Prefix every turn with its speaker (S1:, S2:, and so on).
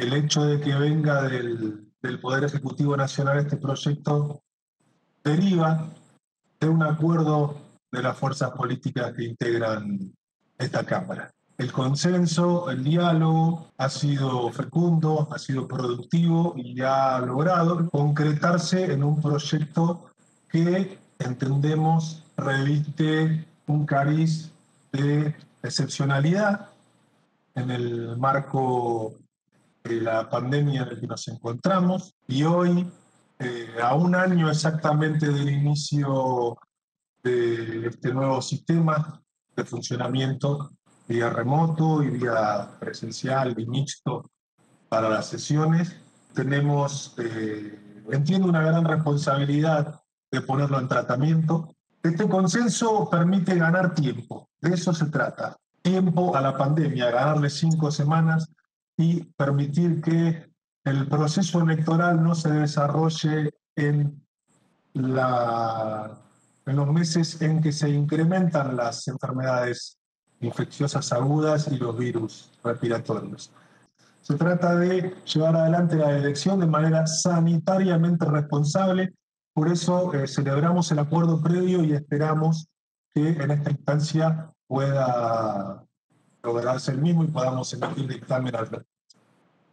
S1: el hecho de que venga del, Poder Ejecutivo Nacional este proyecto deriva de un acuerdo de las fuerzas políticas que integran esta Cámara. El consenso, el diálogo ha sido fecundo, ha sido productivo y ha logrado concretarse en un proyecto que entendemos reviste un cariz de excepcionalidad en el marco de la pandemia en el que nos encontramos y hoy, eh, a un año exactamente del inicio de este nuevo sistema de funcionamiento vía remoto y vía presencial y mixto para las sesiones. Tenemos, eh, entiendo, una gran responsabilidad de ponerlo en tratamiento. Este consenso permite ganar tiempo, de eso se trata. Tiempo a la pandemia, ganarle cinco semanas y permitir que el proceso electoral no se desarrolle en, la, en los meses en que se incrementan las enfermedades infecciosas agudas y los virus respiratorios. Se trata de llevar adelante la elección de manera sanitariamente responsable, por eso eh, celebramos el acuerdo previo y esperamos que en esta instancia pueda lograrse el mismo y podamos emitir dictamen al respecto.